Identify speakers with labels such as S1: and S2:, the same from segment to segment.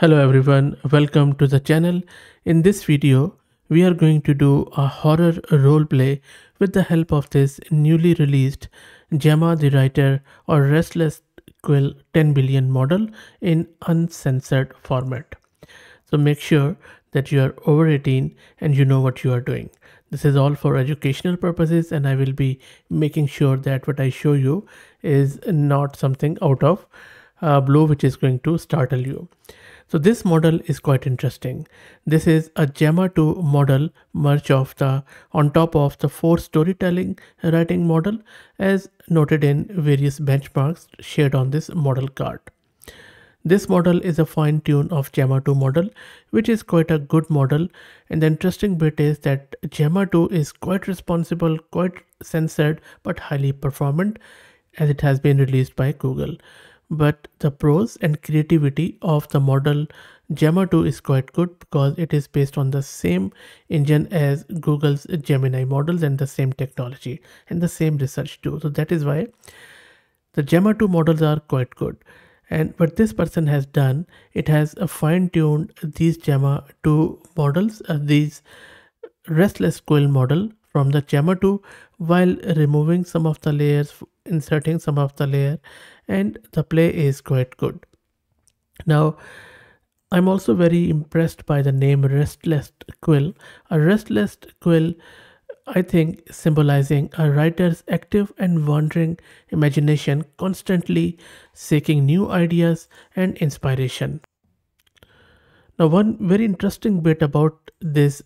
S1: Hello everyone, welcome to the channel. In this video, we are going to do a horror roleplay with the help of this newly released Gemma the Writer or Restless Quill 10 billion model in uncensored format. So make sure that you are over 18 and you know what you are doing. This is all for educational purposes and I will be making sure that what I show you is not something out of uh, blue which is going to startle you. So this model is quite interesting. This is a Gemma 2 model merge of the on top of the four storytelling writing model as noted in various benchmarks shared on this model card. This model is a fine tune of Gemma 2 model which is quite a good model and the interesting bit is that Gemma 2 is quite responsible, quite censored but highly performant as it has been released by Google but the prose and creativity of the model Gemma 2 is quite good because it is based on the same engine as Google's Gemini models and the same technology and the same research too. So that is why the Gemma 2 models are quite good. And what this person has done, it has fine-tuned these Gemma 2 models, uh, these restless quill model from the Gemma 2 while removing some of the layers, inserting some of the layer and the play is quite good. Now, I'm also very impressed by the name Restless Quill. A restless quill, I think, symbolizing a writer's active and wandering imagination, constantly seeking new ideas and inspiration. Now, one very interesting bit about this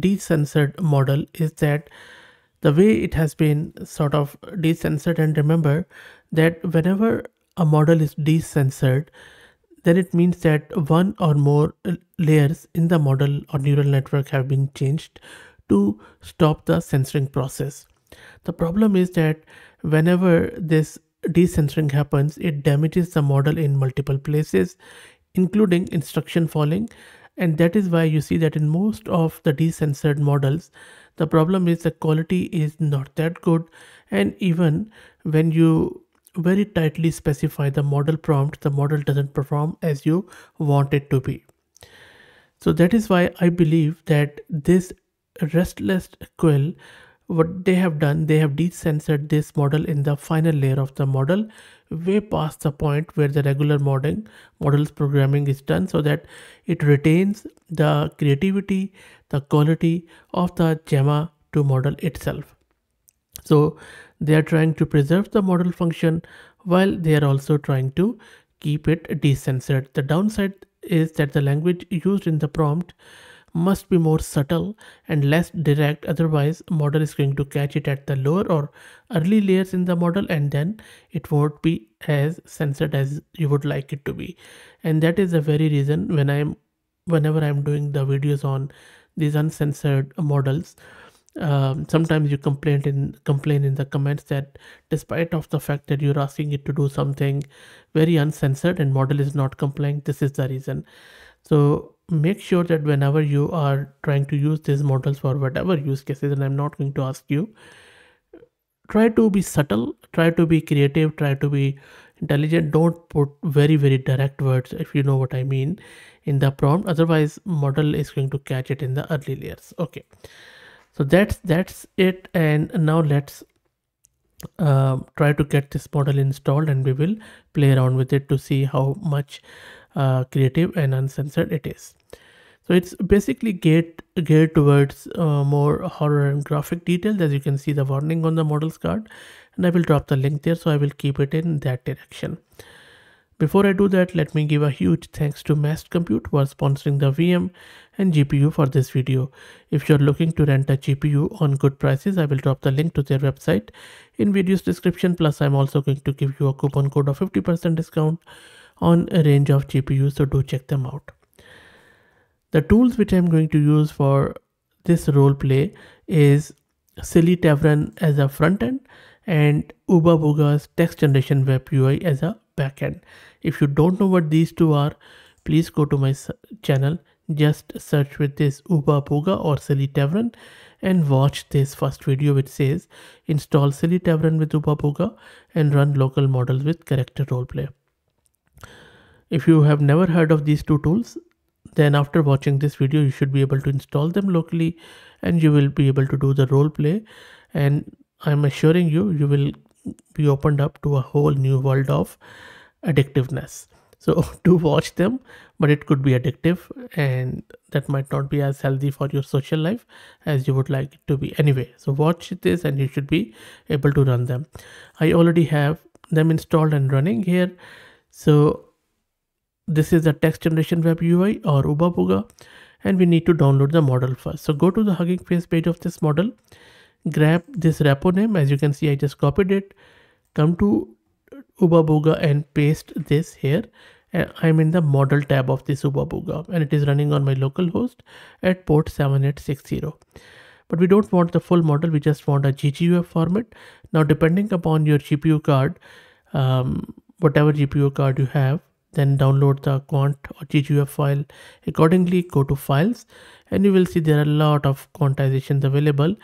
S1: decensored model is that the way it has been sort of decensored and remember that whenever a model is decensored then it means that one or more layers in the model or neural network have been changed to stop the censoring process. The problem is that whenever this decensoring happens, it damages the model in multiple places, including instruction following. And that is why you see that in most of the decensored models, the problem is the quality is not that good. And even when you very tightly specify the model prompt, the model doesn't perform as you want it to be. So that is why I believe that this restless quill, what they have done, they have decensored this model in the final layer of the model way past the point where the regular modeling models programming is done so that it retains the creativity, the quality of the Gemma 2 model itself. So they are trying to preserve the model function while they are also trying to keep it decensored. The downside is that the language used in the prompt must be more subtle and less direct otherwise model is going to catch it at the lower or early layers in the model and then it won't be as censored as you would like it to be. And that is the very reason when i'm whenever i'm doing the videos on these uncensored models um, sometimes you complain in complain in the comments that despite of the fact that you're asking it to do something very uncensored and model is not complying this is the reason. So make sure that whenever you are trying to use these models for whatever use cases and i'm not going to ask you try to be subtle try to be creative try to be intelligent. Don't put very very direct words if you know what i mean in the prompt. Otherwise model is going to catch it in the early layers. Okay. So that's that's it. And now let's uh, try to get this model installed and we will play around with it to see how much uh, creative and uncensored it is so it's basically geared geared towards uh, more horror and graphic details as you can see the warning on the models card and i will drop the link there so i will keep it in that direction before I do that, let me give a huge thanks to Mass Compute for sponsoring the VM and GPU for this video. If you're looking to rent a GPU on good prices, I will drop the link to their website in video's description. Plus, I'm also going to give you a coupon code of 50% discount on a range of GPUs, so do check them out. The tools which I'm going to use for this role play is Silly Tavern as a front end and Booga's text generation web UI as a backend. If you don't know what these two are, please go to my channel, just search with this Booga or Silly Tavern and watch this first video which says install Silly Tavern with Booga and run local models with character roleplay. if you have never heard of these two tools then after watching this video you should be able to install them locally and you will be able to do the role play. And i'm assuring you you will be opened up to a whole new world of addictiveness. So do watch them but it could be addictive and that might not be as healthy for your social life as you would like it to be. Anyway so watch this and you should be able to run them. I already have them installed and running here. So this is the text generation web UI or Oobabooga and we need to download the model first. So go to the Hugging Face page of this model, grab this repo name. As you can see, I just copied it. Come to Oobabooga and paste this here. I'm in the model tab of this Oobabooga and it is running on my local host at port 7860. But we don't want the full model, we just want a GGUF format. Now, depending upon your GPU card, um, whatever GPU card you have, then download the quant or gguf file. Accordingly go to files and you will see there are a lot of quantizations available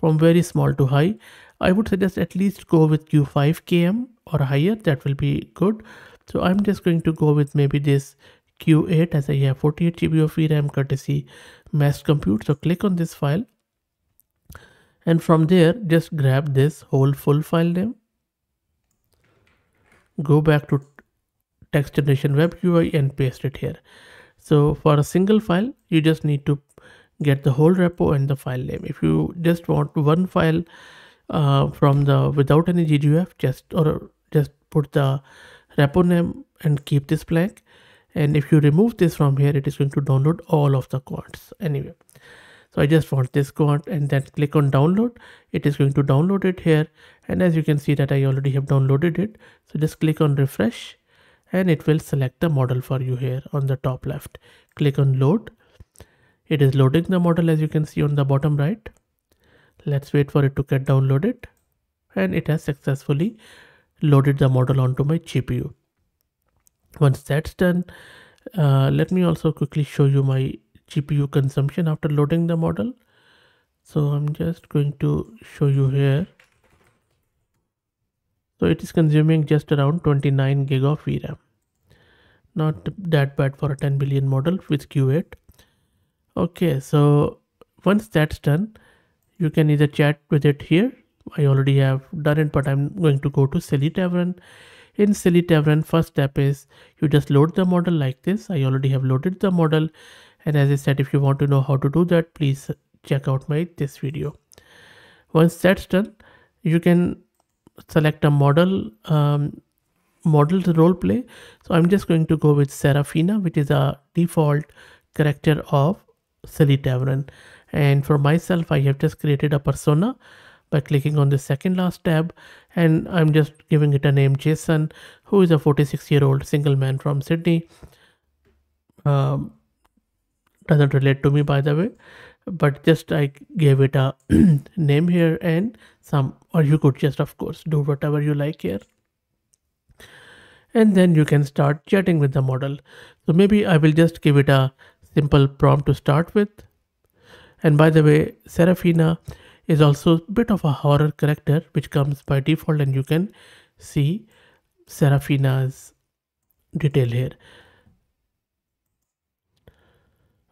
S1: from very small to high. I would suggest at least go with q5 km or higher. That will be good. So i'm just going to go with maybe this q8 as i have 48 gb of vram courtesy mass compute. So click on this file and from there just grab this whole full file name. Go back to text generation web UI and paste it here. So for a single file, you just need to get the whole repo and the file name. If you just want one file uh, from the without any GGUF, just or just put the repo name and keep this blank. And if you remove this from here, it is going to download all of the quants anyway. So I just want this quant and then click on download. It is going to download it here. And as you can see that I already have downloaded it. So just click on refresh and it will select the model for you here on the top left. Click on load. It is loading the model as you can see on the bottom right. Let's wait for it to get downloaded and it has successfully loaded the model onto my GPU. Once that's done, uh, let me also quickly show you my GPU consumption after loading the model. So I'm just going to show you here so it is consuming just around 29 gig of VRAM not that bad for a 10 billion model with Q8 okay so once that's done you can either chat with it here. I already have done it but I'm going to go to Silly Tavern. In Silly Tavern first step is you just load the model like this. I already have loaded the model. And as I said if you want to know how to do that please check out my this video. Once that's done you can select a model um, model role play. So i'm just going to go with Seraphina which is a default character of silly tavern. And for myself i have just created a persona by clicking on the second last tab. And i'm just giving it a name jason who is a 46 year old single man from sydney. Um, doesn't relate to me by the way. But just I gave it a name here and some or you could just of course do whatever you like here and then you can start chatting with the model. So maybe I will just give it a simple prompt to start with. And by the way Seraphina is also a bit of a horror character which comes by default and you can see Seraphina's detail here.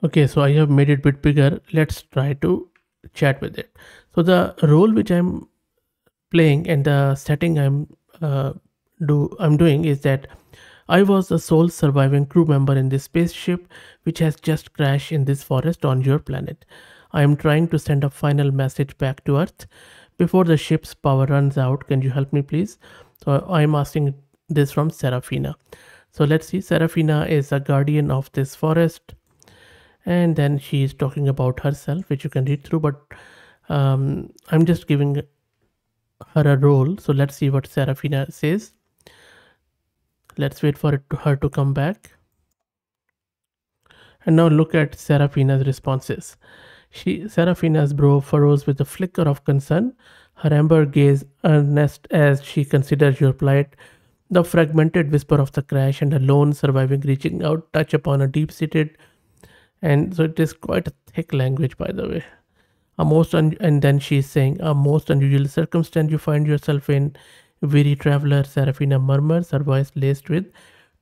S1: Okay so i have made it a bit bigger. Let's try to chat with it. So the role which i'm playing and the setting i'm uh, do i'm doing is that i was the sole surviving crew member in this spaceship which has just crashed in this forest on your planet. I am trying to send a final message back to earth. Before the ship's power runs out can you help me please? So i'm asking this from seraphina so let's see. Seraphina is a guardian of this forest and then she is talking about herself which you can read through but um, i'm just giving her a role. So let's see what seraphina says let's wait for it to her to come back. And now look at seraphina's responses. She seraphina's brow furrows with a flicker of concern. Her amber gaze earnest as she considers your plight. The fragmented whisper of the crash and a lone surviving reaching out touch upon a deep-seated and so it is quite a thick language by the way. A most un- and then she's saying a most unusual circumstance you find yourself in weary traveler seraphina murmurs her voice laced with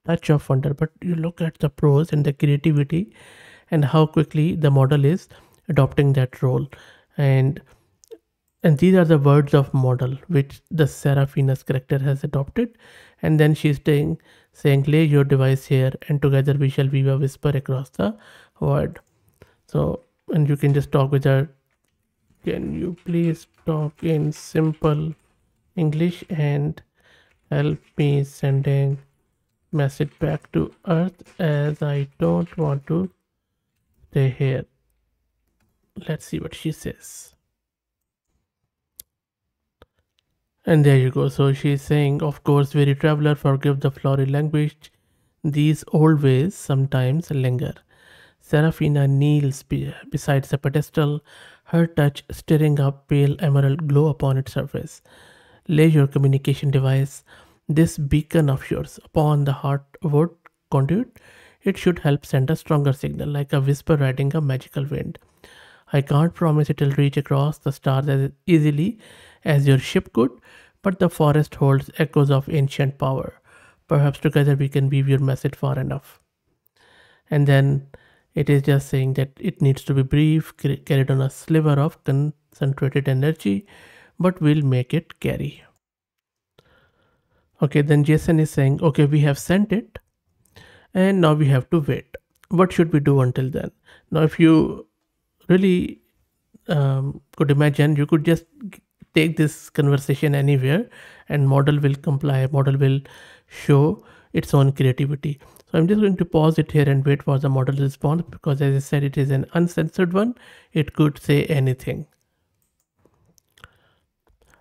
S1: touch of wonder. But you look at the prose and the creativity and how quickly the model is adopting that role. And and these are the words of model which the Seraphina's character has adopted. And then she's saying saying lay your device here and together we shall weave a whisper across the word so and you can just talk with her. Can you please talk in simple english and help me sending message back to earth as i don't want to stay here. Let's see what she says. And there you go. So she's saying of course weary traveler forgive the florid language. These old ways sometimes linger. Seraphina kneels be beside the pedestal, her touch stirring up pale emerald glow upon its surface. Lay your communication device, this beacon of yours, upon the heartwood conduit. It should help send a stronger signal, like a whisper riding a magical wind. I can't promise it'll reach across the stars as easily as your ship could, but the forest holds echoes of ancient power. Perhaps together we can weave your message far enough. And then it is just saying that it needs to be brief, carried on a sliver of concentrated energy, but we'll make it carry. Okay, then Jason is saying, okay, we have sent it and now we have to wait. What should we do until then? Now, if you really um, could imagine, you could just take this conversation anywhere and model will comply, model will show its own creativity. So I'm just going to pause it here and wait for the model response because as I said, it is an uncensored one. It could say anything.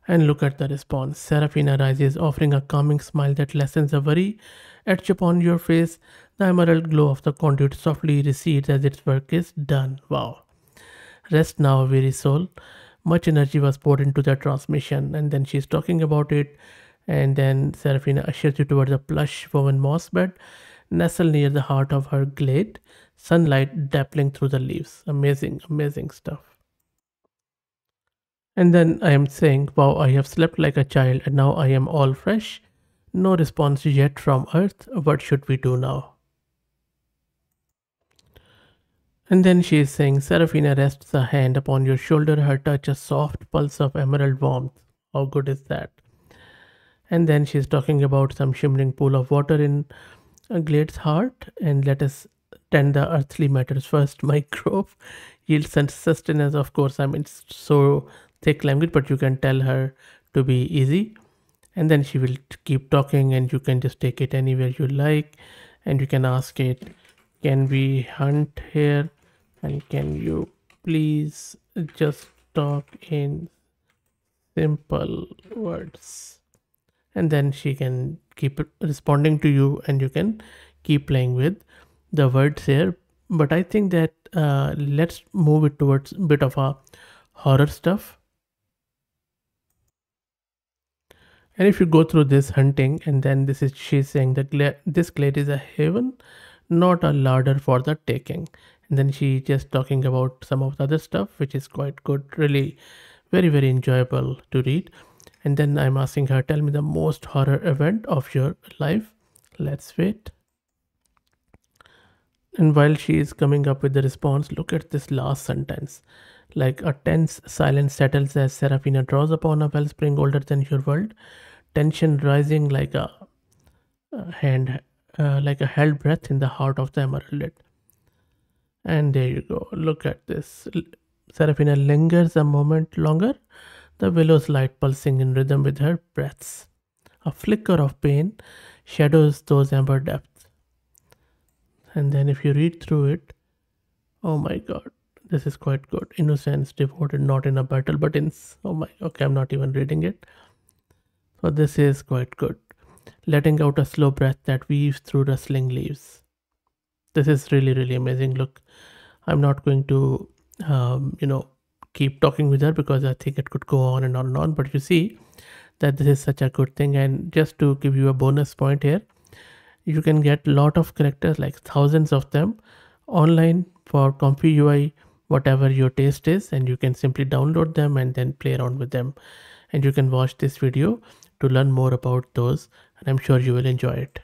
S1: And look at the response. Seraphina rises, offering a calming smile that lessens the worry etched upon your face. The emerald glow of the conduit softly recedes as its work is done. Wow. Rest now, weary soul. Much energy was poured into the transmission, and then she's talking about it. And then Seraphina ushers you towards a plush woven moss bed nestled near the heart of her glade, sunlight dappling through the leaves. Amazing, amazing stuff. And then I am saying, Wow, I have slept like a child and now I am all fresh. No response yet from Earth. What should we do now? And then she is saying, Seraphina rests a hand upon your shoulder, her touch a soft pulse of emerald warmth. How good is that? And then she's talking about some shimmering pool of water in a glade's heart and let us tend the earthly matters first. Microbe yields and sustenance, of course. I mean, so thick language, but you can tell her to be easy. And then she will keep talking, and you can just take it anywhere you like. And you can ask it, Can we hunt here? And can you please just talk in simple words? And then she can keep responding to you and you can keep playing with the words here but i think that uh, let's move it towards a bit of a horror stuff and if you go through this hunting and then this is she's saying that this glade is a haven not a larder for the taking and then she just talking about some of the other stuff which is quite good really very very enjoyable to read and then I'm asking her, tell me the most horror event of your life. Let's wait. And while she is coming up with the response, look at this last sentence. Like a tense silence settles as Seraphina draws upon a wellspring older than your world, tension rising like a, hand, uh, like a held breath in the heart of the emerald. And there you go. Look at this. Seraphina lingers a moment longer the willow's light pulsing in rhythm with her breaths. A flicker of pain shadows those amber depths. And then, if you read through it, oh my god, this is quite good. Innocence devoted not in a battle, but in. Oh my, okay, I'm not even reading it. So, this is quite good. Letting out a slow breath that weaves through rustling leaves. This is really, really amazing. Look, I'm not going to, um, you know, keep talking with her because I think it could go on and on and on. But you see that this is such a good thing. And just to give you a bonus point here, you can get a lot of characters, like thousands of them, online for Comfy UI, whatever your taste is. And you can simply download them and then play around with them. And you can watch this video to learn more about those. And I'm sure you will enjoy it.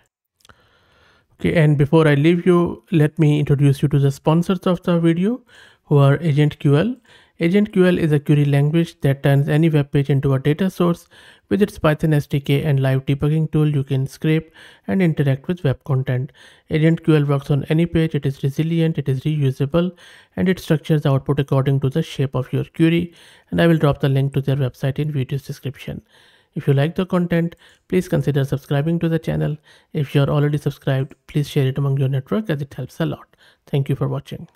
S1: Okay, and before I leave you, let me introduce you to the sponsors of the video who are AgentQL. AgentQL is a query language that turns any web page into a data source. With its Python SDK and live debugging tool, you can scrape and interact with web content. AgentQL works on any page, it is resilient, it is reusable, and it structures the output according to the shape of your query. And I will drop the link to their website in video's description. If you like the content, please consider subscribing to the channel. If you are already subscribed, please share it among your network as it helps a lot. Thank you for watching.